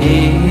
Yeah.